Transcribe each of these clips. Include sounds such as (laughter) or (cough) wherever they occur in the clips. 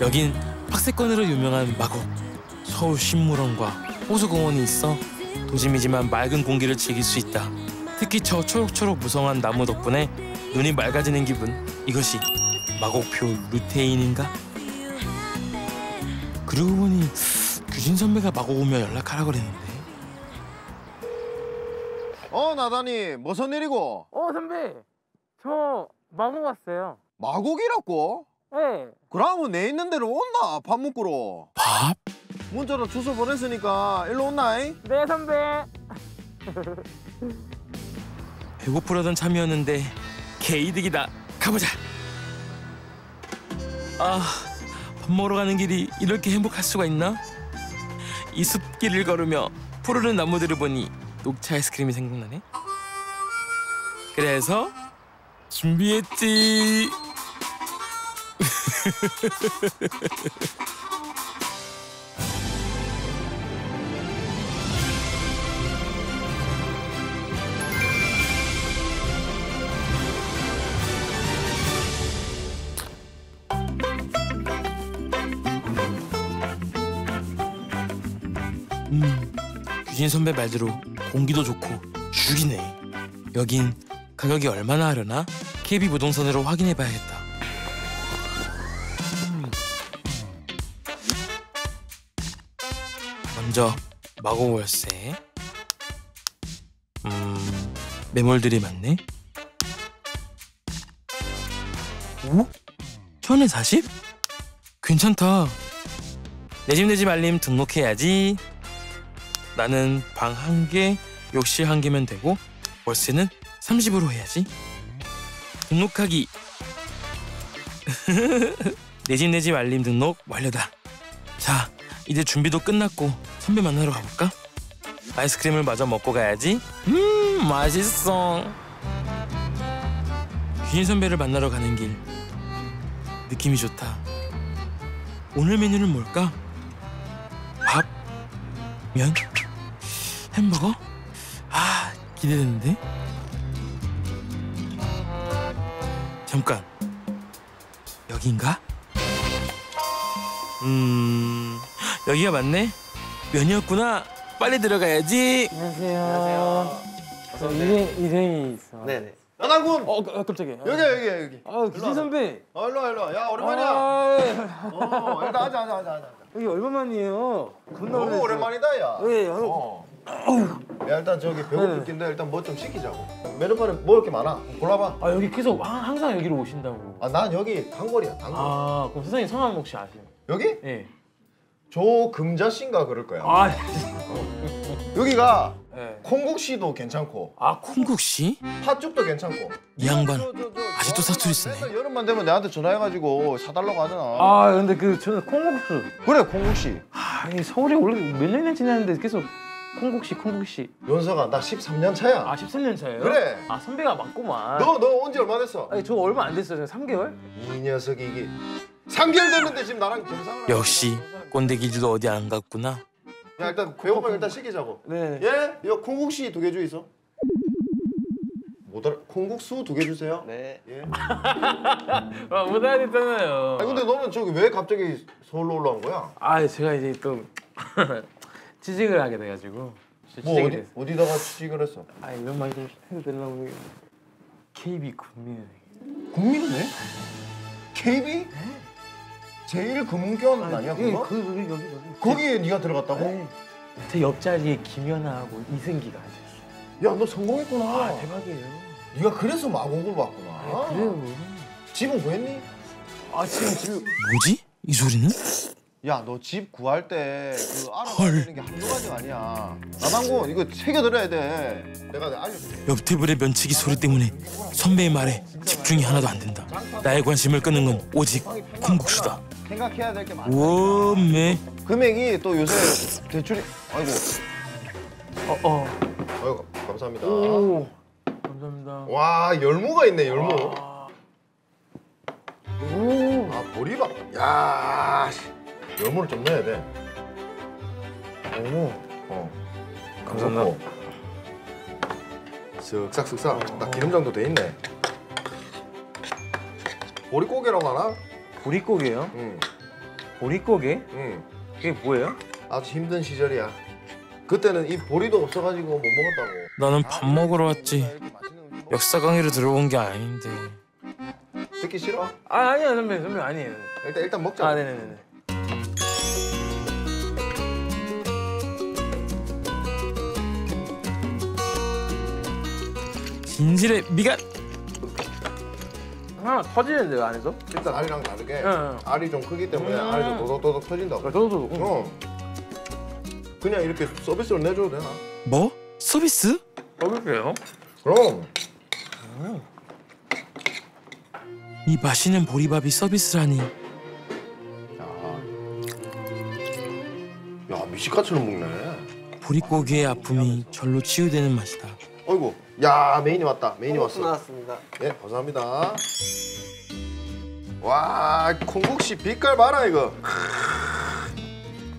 여긴 팍세권으로 유명한 마곡 서울 식물원과 호수공원이 있어 도심이지만 맑은 공기를 즐길 수 있다. 특히 저 초록초록 무성한 나무 덕분에 눈이 맑아지는 기분. 이것이 마곡표 루테인인가? 그러고 보니 규진 선배가 마곡 오면 연락하라 그랬는데. 어 나다니 무슨 일이고? 어 선배, 저 마곡 왔어요. 마곡이라고? 네. 그러면 내 있는 대로 온나 밥 먹으러 밥? 문자로 주소 보냈으니까 일로 온나이? 네 선배. 배고프려던 참이었는데 개이득이다. 가보자. 아, 밥 먹으러 가는 길이 이렇게 행복할 수가 있나? 이 숲길을 걸으며 푸르른 나무들을 보니 녹차 아이스크림이 생각나네. 그래서 준비했지. 음, 규진 선배 말대로 공기도 좋고 죽이네. 여긴 가격이 얼마나 하려나? KB 부동산으로 확인해봐야겠다. 먼저 마고 월세. 음, 매몰들이 많네. 오? 현에 40? 괜찮다. 내 집 내 집 알림 등록해야지. 나는 방 한 개, 욕실 한 개면 되고 월세는 30으로 해야지. 등록하기. 내 집 내 집 알림 등록 완료다. 자, 이제 준비도 끝났고 선배 만나러 가볼까? 아이스크림을 마저 먹고 가야지. 음, 맛있어. 귀인 선배를 만나러 가는 길. 느낌이 좋다. 오늘 메뉴는 뭘까? 밥, 면, 햄버거? 아, 기대되는데? 잠깐. 여긴가? 음, 여기가 맞네. 면이었구나. 빨리 들어가야지. 안녕하세요. 저 일행 일행이 있어. 네네 나다군 어 깜- 깜짝이야. 여기 여기 여기 아 규진 선배. 어 일로 와 일로 와야 오랜만이야 아, 어 일단 앉아 앉아 앉아 여기 얼마만이에요? 겁나 너무. 오랜만이다 야 네, 형. 어. 야 일단 저기 배고플 네. 텐데 일단 뭐 좀 시키자고 메뉴판에 먹을 게 많아 골라봐 아 여기 계속 하- 항상 여기로 오신다고. 아 난 여기 단골이야 단골 아 그럼 선생님 성함 혹시 아세요? 여기 예. 조금자씨인가 그럴 거야 아, 여기가 예. 콩국시도 괜찮고 아 콩. 콩국 씨? 팥죽도 괜찮고 이 양반 저, 저, 저, 아직도 저, 사투리 쓰네. 맨날 여름만 되면 내한테 전화해가지고 사달라고 하잖아 아 근데 그 저는 콩국수. 그래 콩국시 아 이 서울에 원래 몇 년이나 지났는데 계속 콩국시 콩국시. 연서가 나 13년 차야 아 13년 차예요? 그래. 아 선배가 맞구만. 너 너 온 지 얼마 됐어? 아니 저 얼마 안 됐어요. 3개월? 이 녀석이 이게 3개월 됐는데 지금 나랑 정상을 역시 꼰대 기주도 어디 안 갔구나. 야 일단 배고파 일단 시키자고 네. 예? 이거 콩국시 두 개주 있어 못 알아 콩국수 두 개 주세요 네. 예. (laughs) 아, 못 알아듣잖아요. 아니 근데 너는 저기 왜 갑자기 서울로 올라온 거야? 아 제가 이제 또 (laughs) 취직을 하게 돼가지고 뭐 취직이 어디. 어디다가 취직을 했어? 아 이런 말 좀 해도 되려고 KB 국민은행. 국민은행? KB? 제일 금융권 아니야 예, 그거? 그 여기 여기 여기. 거기에 네가 들어갔다고? 네. 제 옆자리에 김연아하고 이승기가 앉아있어요. 야너 성공했구나 아 대박이에요. 네가 그래서 마곡을 봤구나 아, 그래요. 집은 구했니? 아 지금 지금 뭐지? 이 소리는? 야 너 집 구할 때 그 알아봐야 헐. 되는 게 한두 가지가 아니야 나당구 이거 새겨들어야 돼 내가 내가 알려줄게 옆 테이블의 면치기 소리 때문에 선배의 말에 집중이 하나도 안 된다. 나의 관심을 끄는 건 오직 콩국수다. 생각해야 될 게 많아 워메 금액이 또 요새 대출이 아이고 어 어. 아이고 감사합니다 오. 감사합니다. 와 열무가 있네 열무 아. 오. 아 보리밥 야 씨. 열무를 좀 넣어야 돼 오. 어. 감사합니다. 쓱싹쓱싹 딱 기름장도 돼 있네 보리고개라고 하나? 보리고기요? 응 보리고개? 응. 그게 뭐예요? 아주 힘든 시절이야. 그때는 이 보리도 없어가지고 못 먹었다고. 나는 밥 먹으러 왔지 역사 강의를 들어온 게 아닌데 듣기 싫어? 아 아니요 선배 선배 아니에요. 일단 일단 먹자. 아 네네네. 진실의 미간 하나 터지는데요 안에서? 일단 알이랑 다르게 응. 알이 좀 크기 때문에 음. 알이 좀 도덕도덕 터진다고. 저도 저도. 어. 그냥 이렇게 서비스로 내줘도 되나? 뭐? 서비스? 먹을게요. 그럼. 이 맛있는 보리밥이 서비스라니 야. 야 미식가처럼 먹네. 보릿고기의 아픔이 절로 치유되는 맛이다 어이구. 야 메인이 왔다. 메인이 왔어. 나왔습니다. 예, 감사합니다. 와, 콩국시 빛깔 봐라 이거.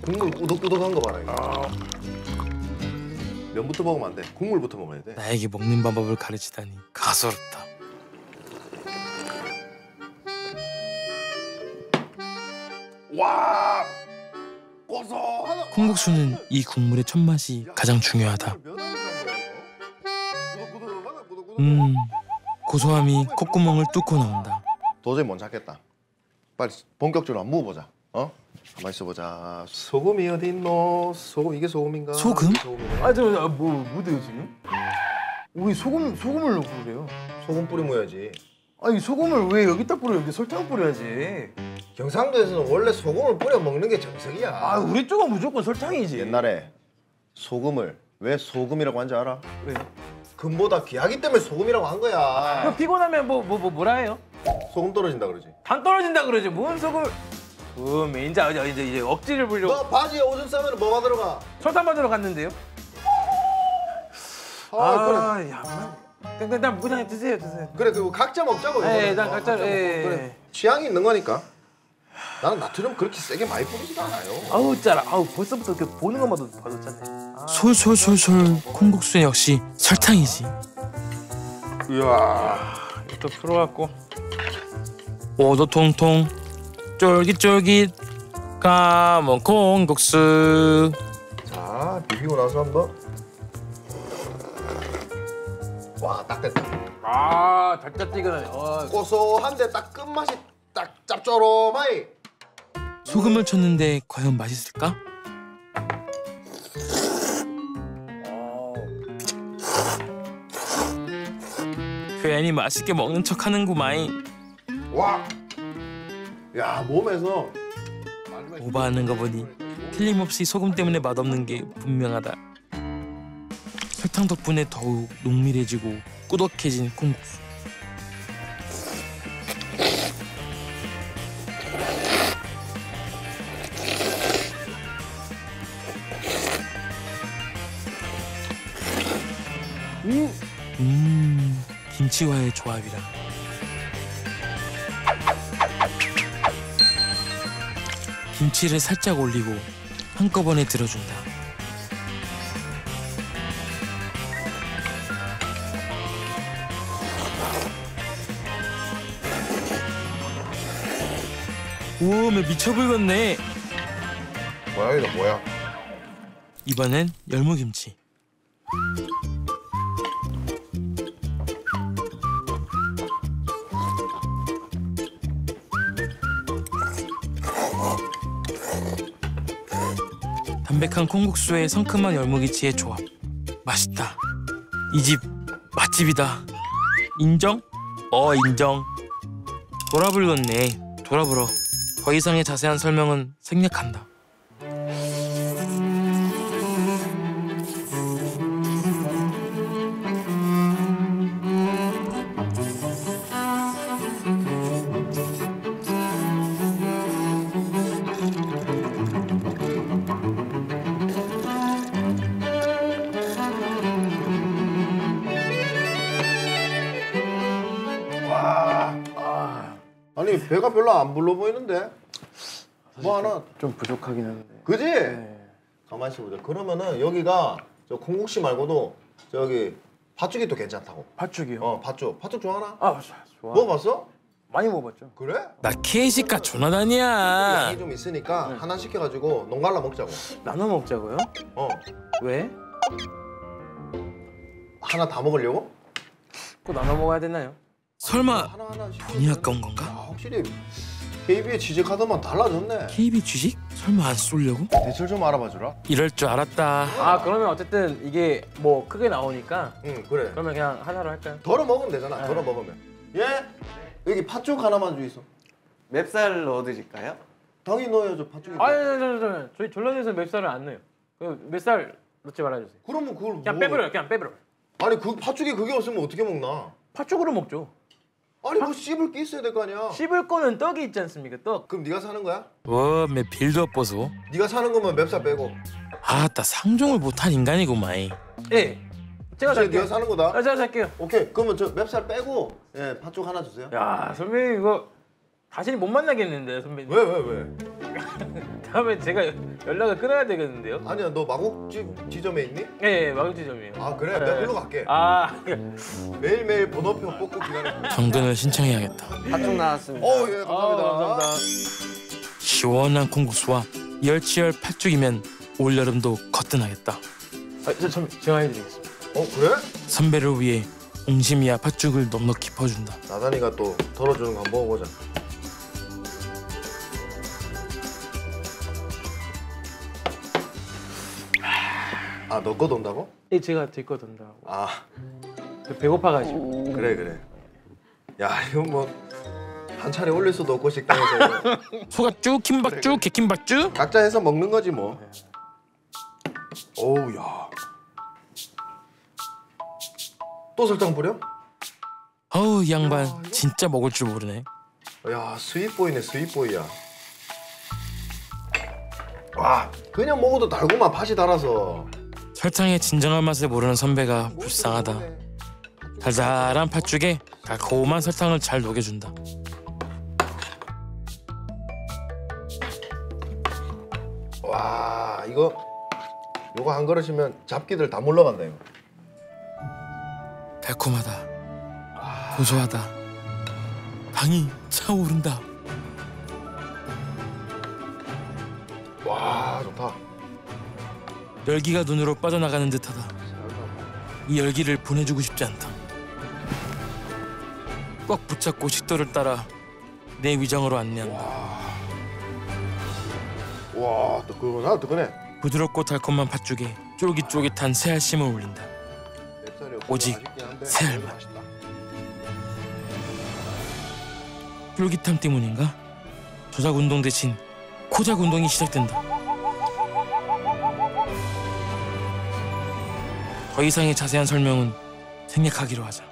국물 꾸덕꾸덕한 거 봐라 이거. 면부터 먹으면 안 돼. 국물부터 먹어야 돼. 나에게 먹는 방법을 가르치다니 가소롭다 와, 고소하다. 콩국수는 이 국물의 첫맛이 가장 중요하다 음 고소함이 콧구멍을 뚫고 나온다 도저히 못 찾겠다. 빨리 본격적으로 한번 먹어보자. 어? 가만 있어보자. 소금이 어디 있노? 소금 이게 소금인가? 소금? 아저뭐 뭐돼요 지금? 왜 소금 소금을 넣고 그래요? 소금 뿌리 모야지. 아니 소금을 왜 여기다 뿌려 여기 설탕 뿌려야지. 경상도에서는 원래 소금을 뿌려 먹는 게 정석이야. 아 우리 쪽은 무조건 설탕이지. 옛날에 소금을 왜 소금이라고 한지 알아? 왜? 금보다 귀하기 때문에 소금이라고 한 거야. 그 피곤하면 뭐 뭐 뭐 뭐 라 해요? 소금 떨어진다 그러지. 당 떨어진다 그러지 뭔 소금? 음 이제 이제 이제, 이제 억지를 부리려고 너 바지에 오줌 싸면 뭐가 들어가? 설탕 받으러 갔는데요. 아, 아, 야, 일단 일단 무장 드세요 드세요. 그래. 그래 그 각자 먹자고. 예. 일단 어, 각자, 먹고. 예. 그래. 취향이 있는 거니까. 나는 나트륨 그렇게 세게 많이 뿌리지도 않아요. 아우 짜라. 아우 벌써부터 이렇게 보는 것만도 봐도 짜네. 아. 솔솔솔솔 콩국수 역시 설탕이지 이야. 또 풀어갖고. 오도통통 쫄깃쫄깃 까만 콩국수 자 비비고 나서 한번. 와, 딱 됐다. 아 달짝지근하네. 어. 고소한데 딱 끝맛이 딱 짭조름하이. 소금을 쳤는데 과연 맛있을까? 괜히 맛있게 먹는 척하는구마이 와. 야 몸에서 오버하는 거 보니 틀림없이 소금 때문에 맛없는 게 분명하다 설탕 덕분에 더욱 농밀해지고 꾸덕해진 콩국수 조합이라 김치를 살짝 올리고 한꺼번에 들어준다. 우와, 미쳐불겠네. 뭐야 이거 뭐야? 이번엔 열무김치. 담백한 콩국수에 상큼한 열무김치의 조합. 맛있다. 이 집 맛집이다. 인정? 어 인정. 돌아불겠네. 돌아불어. 더 이상의 자세한 설명은 생략한다. 배가 별로 안 불러 보이는데 뭐 하나 좀 부족하긴 한데. 그지? 네. 가만 있어 보자. 그러면은 여기가 저 콩국시 말고도 저기 팥죽이 또 괜찮다고. 팥죽이요. 어 팥죽. 팥죽 좋아하나? 아 좋아. 먹어봤어? 많이 먹어봤죠. 그래? 나 K식가 조나단이야. 양이 좀 있으니까 하나 시켜가지고 농갈라 먹자고. 나눠 먹자고요? 어. 왜? 하나 다 먹으려고? 꼭 나눠 먹어야 되나요? 설마. 돈이 아까운 야, 건가? 확실히 KB의 취직하더만 달라졌네. KB 주식? 설마 안 쏠려고? 대출 좀 알아봐 주라. 이럴 줄 알았다. 아 그러면 어쨌든 이게 뭐 크게 나오니까 응 그래. 그러면 그냥 하나로 할까요? 덜어 먹으면 되잖아. 네. 덜어 먹으면. 예? 여기 팥죽 하나만 주이소. 맵쌀 넣어드릴까요? 당연히 넣어야죠 팥죽이. 아니, 아니, 아니, 아니, 저희 전라도에서 맵쌀을 안 넣어요. 그 맵쌀 넣지 말아주세요. 그러면 그걸 그냥 뭐- 빼버려요, 그냥 빼버려. 아니 그 팥죽이 그게 없으면 어떻게 먹나? 팥죽으로 먹죠. 아니 뭐 씹을 게 있어야 될 거 아니야. 씹을 거는 떡이 있지 않습니까? 떡. 그럼 네가 사는 거야? 워매 빌드업 보소. 네가 사는 거면 멥쌀 빼고. 아 따 상종을 못한 인간이구마이. 예. 제가 살게요. 네가 사는 거다. 아, 제가 살게요. 오케이. 그러면 저 멥쌀 빼고 예 팥죽 하나 주세요. 야, 선배님 이거 다시는 못 만나겠는데요, 선배님. 왜 왜 왜? (laughs) 다음에 제가 연락을 끊어야 되겠는데요? 아니야 너 마곡집 지점에 있니? 예, 예, 마구지점이에요. 아 그래 내가 글로 갈게. 아, (laughs) 매일 매일 번호표 뽑고 기다려. 정근을 신청해야겠다. 팥죽 나왔습니다. 어 예 감사합니다. 아, 감사합니다. 시원한 콩국수와 열치열 팥죽이면 올여름도 거뜬하겠다. 아, 저, 저 제가 해드리겠습니다. 어 그래? 선배를 위해 옹심이야 팥죽을 넉넉히 퍼준다. 나단이가 또 덜어주는 거 한번 먹어보자. 아, 너 거 돈다고? 예, 제가 제거 든다고. 아, 배고파가지고. 그래 그래. 야, 이거 뭐한 차례 올릴 수도 없고 식당에서 이거. 소갓죽, 김밥죽, 개김밥죽. 각자 해서 먹는 거지 뭐. 어우 야. 또 설탕 뿌려? 어우 이 양반 진짜 먹을 줄 모르네. 야, 스윗보이네 스윗보이야. 와, 그냥 먹어도 달고만 팥이 달아서. 설탕의 진정한 맛을 모르는 선배가 불쌍하다. 달달한 팥죽에 달콤한 설탕을 잘 녹여준다. 와 이거 요거 한 그릇이면 잡기들 다 물러간다 이거. 달콤하다. 고소하다. 당이 차오른다. 와 좋다. 열기가 눈으로 빠져나가는 듯하다. 이 열기를 보내주고 싶지 않다. 꽉 붙잡고 식도를 따라 내 위장으로 안내한다. 와 뜨끈하다 뜨끈해. 부드럽고 달콤한 팥죽에 쫄깃쫄깃한 새알심을 올린다. 오직 맛있다. 쫄깃함 때문인가? 조작 운동 대신 코작 운동이 시작된다. 더 이상의 자세한 설명은 생략하기로 하자.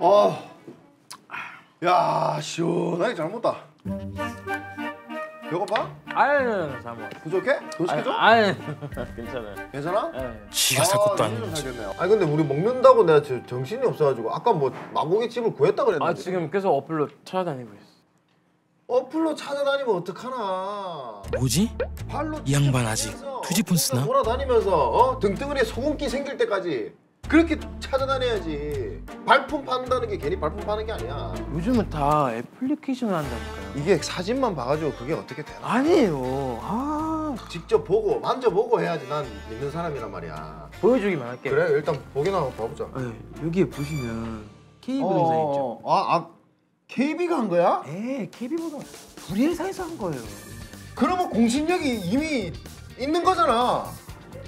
아, 야 시원하게 잘 먹다. 배고파? 아유, 잠깐만. 부족해? 더 시켜줘? 아유, (laughs) 괜찮아요. 괜찮아? 예. 지가 살 것도 아, 아니고. 아니 근데 우리 먹는다고 내가 저- 정신이 없어가지고 아까 뭐 마고기 집을 구했다 그랬는데 아 지금 계속 어플로 찾아다니고 있어. 어플로 찾아다니면 어떡하나 뭐지? 발로 이 양반 아직 투지폰 쓰나? 돌아다니면서 어? 등등이에 소금기 생길 때까지 그렇게 찾아다녀야지 발품 판다는 게 괜히 발품 파는 게 아니야 요즘은 다 애플리케이션을 한다니까요. 이게 사진만 봐가지고 그게 어떻게 되나 아니에요. 아 직접 보고 만져보고 해야지 난 믿는 사람이란 말이야 보여주기만 할게요. 그래 일단 보기나 한번 봐보자 네, 여기에 보시면 KB 부동산 있죠. 아, 아 KB가 한 거야? 에 KB 부동산 우리 회사에서 한 거예요. 그러면 공신력이 이미 있는 거잖아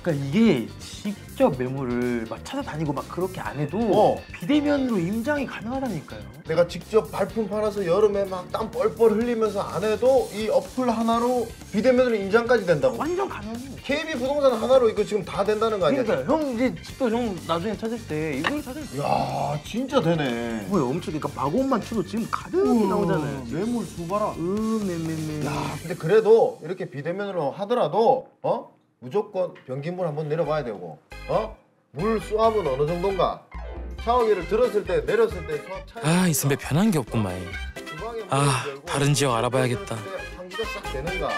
그러니까 이게 직접 매물을 막 찾아다니고 막 그렇게 안 해도 어. 비대면으로 임장이 가능하다니까요. 내가 직접 발품 팔아서 여름에 막 땀 뻘뻘 흘리면서 안 해도 이 어플 하나로 비대면으로 인장까지 된다고 완전 가능해. KB 부동산 하나로 이거 지금 다 된다는 거 아니야? 그러니까 형 이제 집도 형 나중에 찾을 때 이걸 찾을 때 야 진짜 되네 뭐야 엄청 그러니까 마구만 쳐도 지금 가득히 나오잖아요. 매물 수봐라 음매매매. 야 근데 그래도 이렇게 비대면으로 하더라도 어 무조건 변기물 한번 내려봐야 되고 어 물 수압은 어느 정도인가? 샤워기를 들었을 때 내렸을 때 수압 차이. 아이 선배 변한 게 없구만 아, 다른 지역 알아봐야겠다. 환기가 싹 되는가?